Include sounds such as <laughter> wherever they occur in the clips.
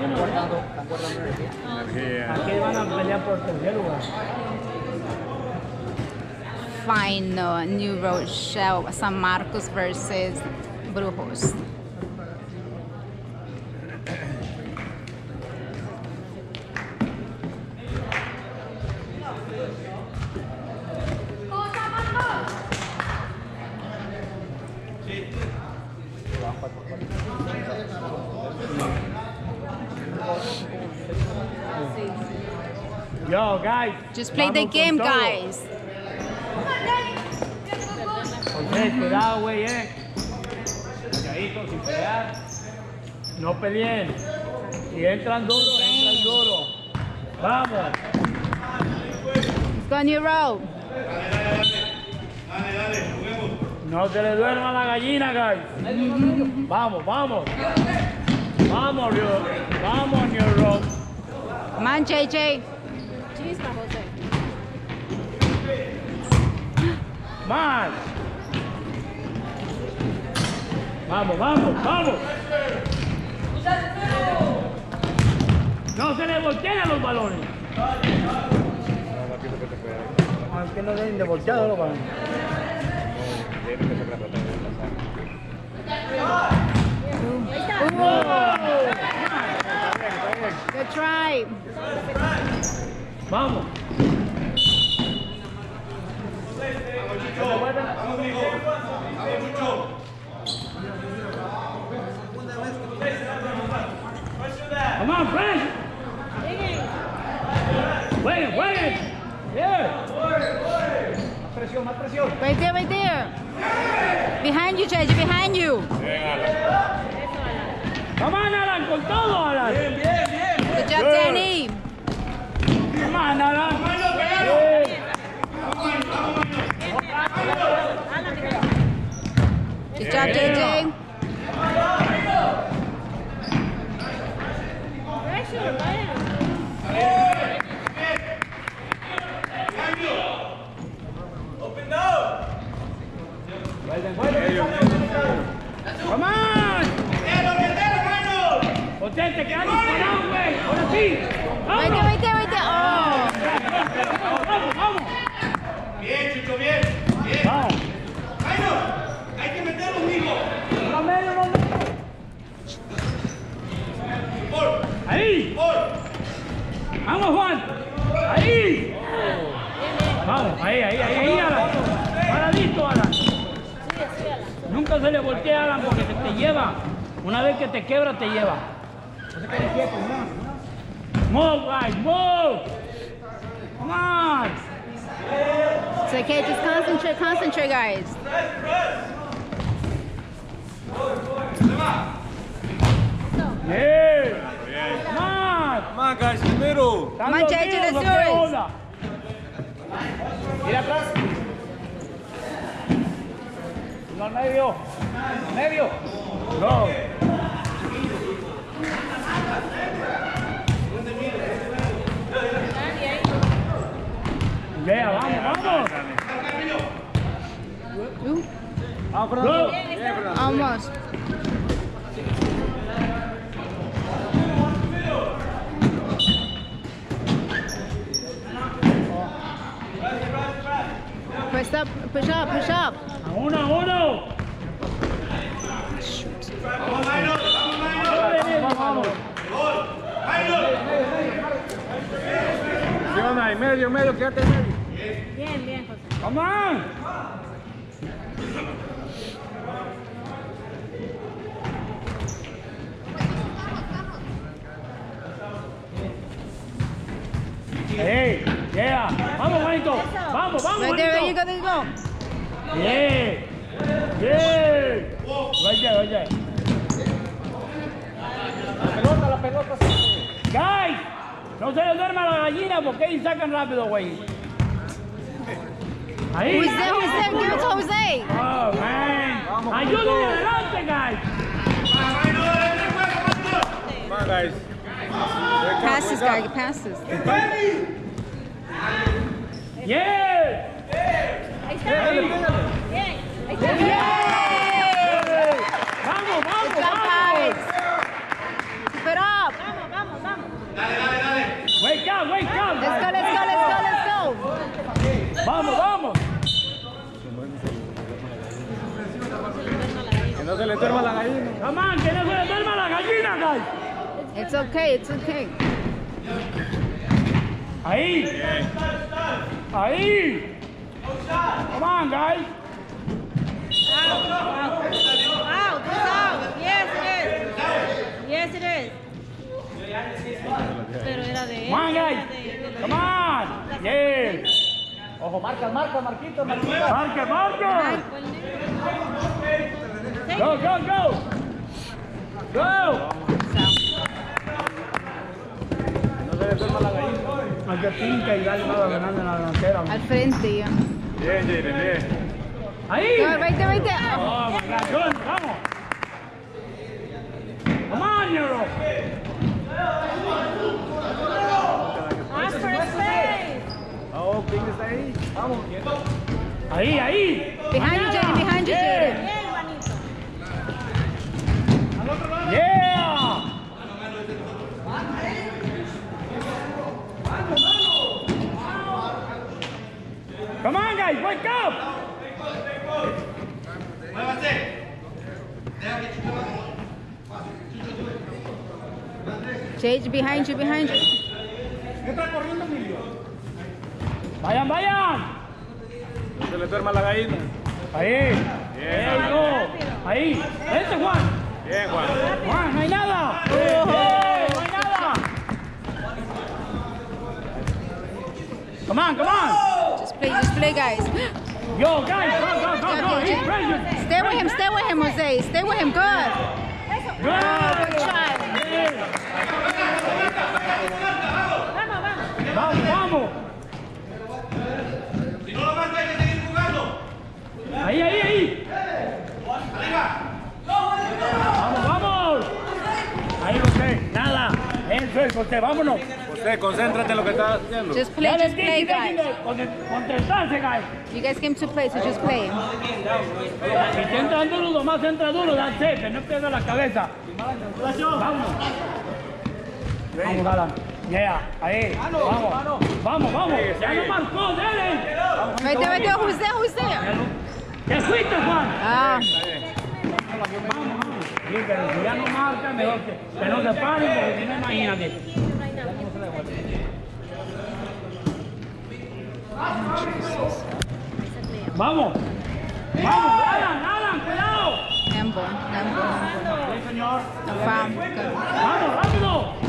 están guardando, están guardando energía. Aquí van a pelear por tercer lugar. Final New Road Show, San Marcos versus Brujos. Yo, guys. Just play the game, todo. guys. Ok, cuidado, güey, eh. Calladito, sin pelear. No peleen. Si entran duro, entran duro. Vamos. Let's go New Road. No se le duerma la gallina, guys. Vamos, vamos. Vamos, Rio. Vamos, New Road. Come on, JJ. Más. Vamos, vamos, vamos. No se le voltean los balones. Aunque no deben de voltear los balones. Good try. Vamos. Come on, Frank. Jueguen, jueguen. Yeah. Más presión, más presión. Right there, right there. Behind you, JJ, behind you. Come on, Alan, con todo, Alan. Bien, bien, bien. Good job, Good. Danny. Come on, Alan. Good job, JJ. Come on. Potente, quedando parado, güey. Ahora sí. Right there, Vamos. right there, right there. Oh. Vamos, vamos. Bien, Chucho, bien. Bien. Vamos. Jairo, hay que meterlo, mijo. No medio, no medio. Por, Ahí. por. Vamos, Juan. Ahí. Vamos, ahí, ahí, ahí, ahí, Alan. Paradito, Alan. Nunca se le voltea a Alan porque te, te lleva. Una vez que te quebra, te lleva. Move, guys, move. Come on. It's okay, just concentrate, concentrate, guys. Yeah. Come on. Come on, guys, in the middle. ¿Están Come on, los JJ, tíos let's o do qué it. onda? Mira atrás. No al medio. Medio. No. Vea, vamos, vamos. Ooh, Vamos, Push up, push up, push up. A uno, a uno. Vamos, vamos. Vamos, vamos. Medio, medio, quédate medio. Bien, bien, José. Come yeah. Vamos, Juanito. Vamos, vamos, Right there, there you Juanito. go, there you go. Yeah. Yeah. Right there, right there. La pelota, la pelota. Guys, no se les duerma la gallina porque ahí sacan rápido, güey. Ahí. Who's there, who's there? Give it to Jose. Oh, man. Vamos, Ayúdenme adelante, guys. Jairo, dale el juego, Jairo. Come on, guys. Pass this guy, pass this. Yeah. Pégale, pégale. Yeah. Vamos, Good vamos, job, vamos. guys. Keep it up. Dale, dale, dale. Wake up, wake up. Let's go, let's go, let's go, let's go. Vamos, vamos. Que no se le duerma la gallina. Come on, que no se le duerma la gallina, guys. It's okay, it's okay. Ahí. Ahí. Come on, guys. Out, out, out, it's out. Yes, it is. Yes, it is. Pero era de él. Come on, guys. era de- de la- Come on. Yes. Ojo, marca, marca, Marquito, Marquito. Marque, marque. Go, go, go. Go. No se le la gallina. Hay que pinca y dale nada ganando en la delantera. Al frente, ya. Bien, Jaden, bien. Ahí. There. Oh my God, good. Vamos. Come on, Euro. Oh, ¿quién está ahí? Vamos. Ahí, behind Jade, behind you, behind you. Vayan, vayan. No se le duerma la gallina. Ahí. Bien. Ahí, go. Ahí. Vente, Juan. Bien, Juan. Juan, no hay nada. Eh, no hay nada. Come on, come on. Just play, just play, guys. Yo, guys, go, go, go, go. He's pressured. Stay with him, stay with him, Jose. Stay with him, good. Good. Good try. Vamos, vamos. Vamos, vamos. Si no lo marca hay que seguir jugando. Ahí, ahí, ahí. Arriba. Vamos, vamos. Ahí, José. Nada. Eso es, José. Vámonos. José, concéntrate en lo que estás haciendo. Just play, just play, guys. You guys came to play, so just play. Si te entra duro, lo más entra duro, that's it, que no pierda la cabeza. Vamos. Vamos, Alan. Yeah, ahí. Vamos. Vamos, vamos. Ya no marcó, dale. Right there. Who's there? Who's there? Te fuiste, Juan. Ah, Sí, pero si ya no marca, mejor que, que no se paren, porque si no, imagínate. Vamos. Vamos, Alan, Alan, cuidado. handball, handball. Sí, señor. Vamos, rápido.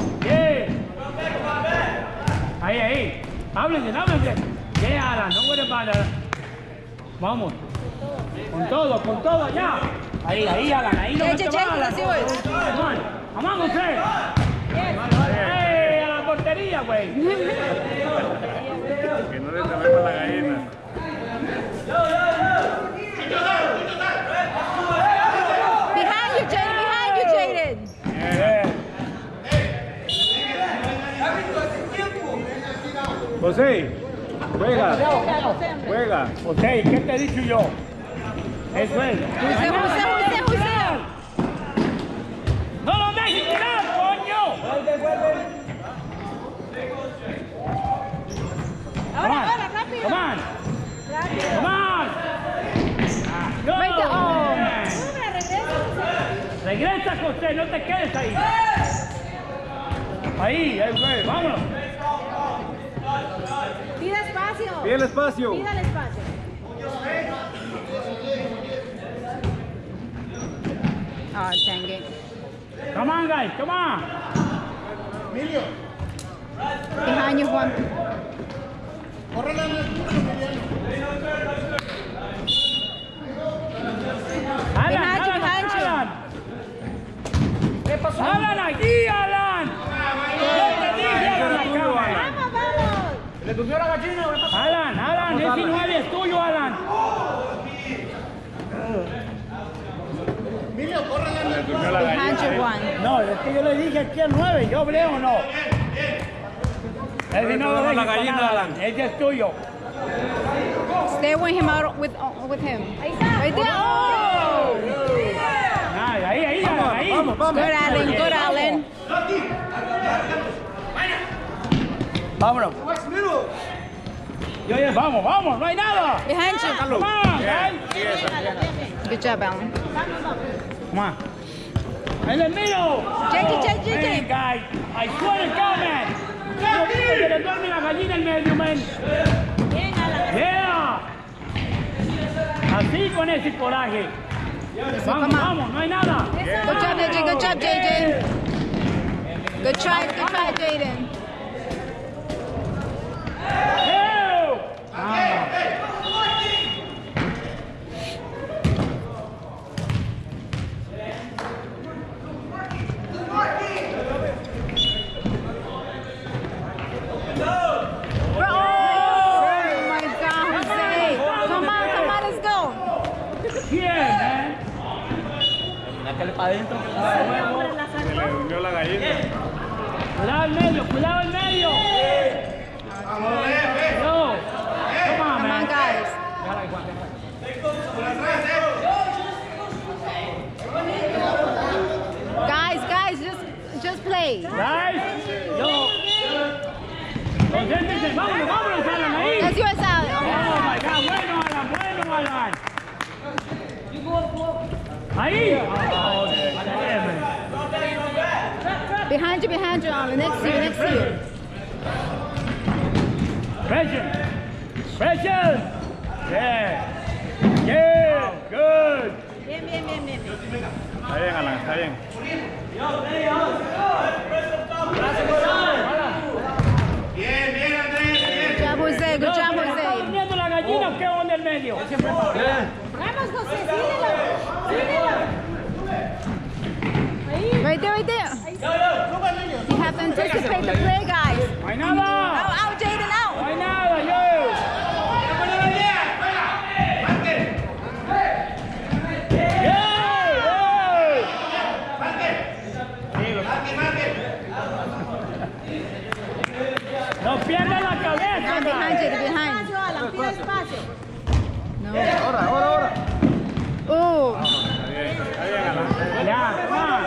Ahí, ahí. Háblense, háblense. Alan, no about it. Vamos. Con todo, con todo, ya. Ahí, ahí, Alan, ahí no. Come on. Vamos, José. ¡Ey, a la portería, güey! Que no le duerma la gallina. Behind you, Jaden. Behind you, Jaden. Bien. José, juega. Juega. José, ¿qué te he dicho yo? Eso es. Who's there? Who's there? ¡No lo dejes tirar, coño! Come Ahora, ahora, rápido. Come on. Rápido. Come on. Go. Right there. Oh. Regresa. Regresa, José, no te quedes ahí. Ahí, ahí, güey, vámonos. Pida espacio. Pide el espacio. Pida el espacio. Oh, dang it. Come on, guys, come on. Behind you, Juan. Alan, Behind you, Alan, behind you. Alan. Alan, aquí, Alan. Yo te dije, Alan, la cámara. Vamos, vamos. ¿Le durmió la gallina? Alan, Alan, ese 9 es tuyo, Alan. La gallina. Juan. No, es que yo le dije aquí al 9, ¿yo hablé o no? Ese no lo Dame dejes la para gallina, nada, Alan. Ese es tuyo. Stay with him out with uh, with him. Right there. Oh! Ahí, ahí, Alan, ahí. Vamos, vamos. Good, Allen. Good, Allen. Vámonos. Yo, yo, vamos, vamos, no hay nada. Behind you. Come on, guys. Good job, Alan. Come on. En el medio. JJ, JJ. Man, guys. I swear to God, man. Que le duerme la gallina en medio, man. Bien, Alan. Yeah. Así con ese coraje. Vamos, vamos, no hay nada. Good job, JJ. Good job, JJ. Good try, good try, Jaden. Ew. Oh my God, Jose. Come on, come on, let's go. Bien, man. La Se le durmió la gallina. Cuidado el medio, cuidado el medio. Yo. Come on, Come on, man. guys. Guys, guys, just just play. Guys, yo. Concéntrense, vámonos, vámonos, Alan, ahí. That's yours, Oh my God, bueno, Alan, bueno, Alan. Ahí. Behind you, behind you, Alan. Next to you, next to you. Pressure. Pressure. Yeah. Yeah, good. Bien, bien, bien, bien. Está bien, Alan, está bien. Bien, bien, Andrés, bien. Good job, Jose. Good Yo, job, ¿se la ¿Está Jose. durmiendo la gallina o qué onda el medio? Vamos, José, síguelo. Síguelo. Right there, right there. You have to anticipate the play, guys. No hay nada. Out, out, Jaden, No out. hay nada, yo. Yeah, yeah. Marque, marque. No pierdas la cabeza, Behind, behind, guys. Jaden, behind. Espacio, Alan, pida espacio. No. Ahora, ahora, ahora. Oh, Está bien, está bien, Alan. Ya, come on.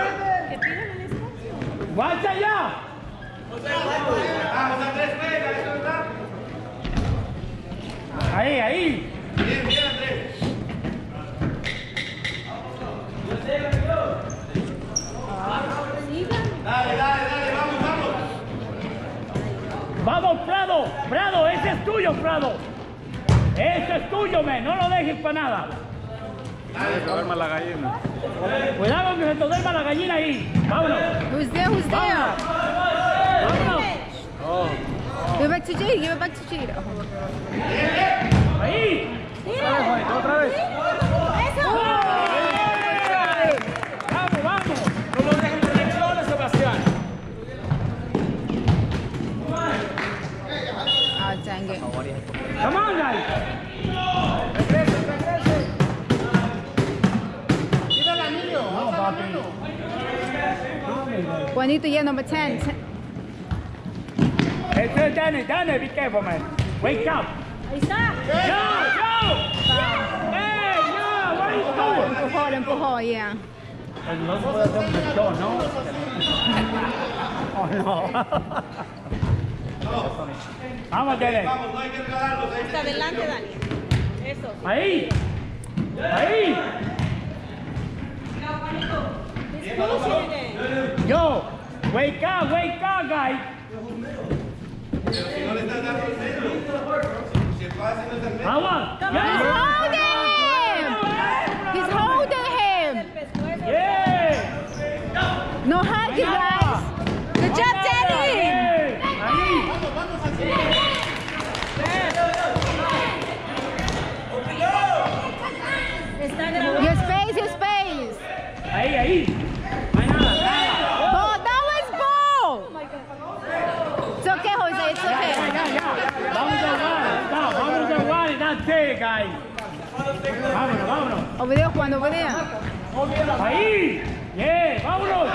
Que pidan el espacio. Guacha ya. Vamos, Andrés, venga, eso está. Ahí, ahí. Bien, bien, Andrés. Sigan. Dale, dale, dale, vamos, vamos. Vamos, Prado. Prado, ese es tuyo, Prado. Ese es tuyo, men. No lo dejes para nada. Se duerma la gallina. Cuidado que se te duerma la gallina ahí. Vámonos. who's there? Who's there? Vámonos. Oh, Give it back to. Give it back to. Ahí. Otra vez. Eso. Juanito, yeah, number 10. Ten- Este es Danny. Danny, be careful, man. Wake up. Ahí está. Yo, yo. Hey, yo, what are you doing? Empujó, lo empujó, yeah. No se puede hacer un montón, ¿no? Oh, no. Vamos, Dele. Vamos, no hay que regalarlos. ahí Hasta adelante, Dani. Eso. Ahí. Ahí. Discúlpeme. Yo. Wake up, wake up, guys. Si no le estás dando el centro. Si el pase no está en medio. Agua. He's holding! He's holding him! Yeah. No hug, guys! Good job, Daddy! Ahí. Está grabando. Your space, your space! Ahí, ahí. Jugar it, guys. Vámonos, vámonos. Juan, over there. Ahí. Yeah, vámonos.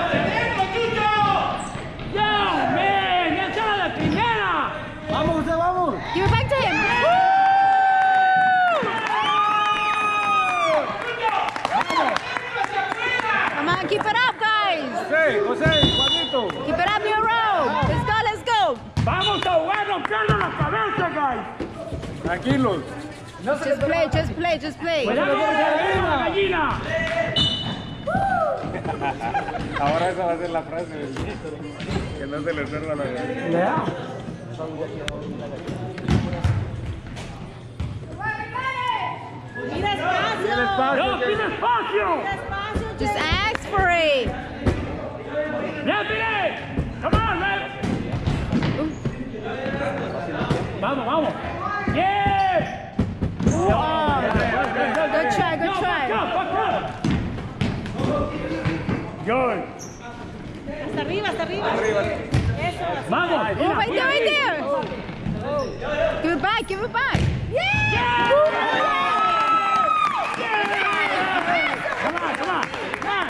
Yo, man, ya está la primera. Vamos, vamos. Give it back to him. Come on, keep it up, guys. José, José, Juanito. Keep it up your row. Let's go, let's go. Vamos a jugarnos pierdan la cabeza, guys. Tranquilos. Just play, just play, just play. La gallina. <laughs> Ahora esa va a ser la frase. Que no se le observa la gallina. Mira espacio. ¡Yo, tiene espacio! Espacio, Just ask for it. Come on, left! Vamos, vamos. going. Hasta arriba, hasta arriba. arriba. Eso. Oh, right there, Give it back, give back. yeah.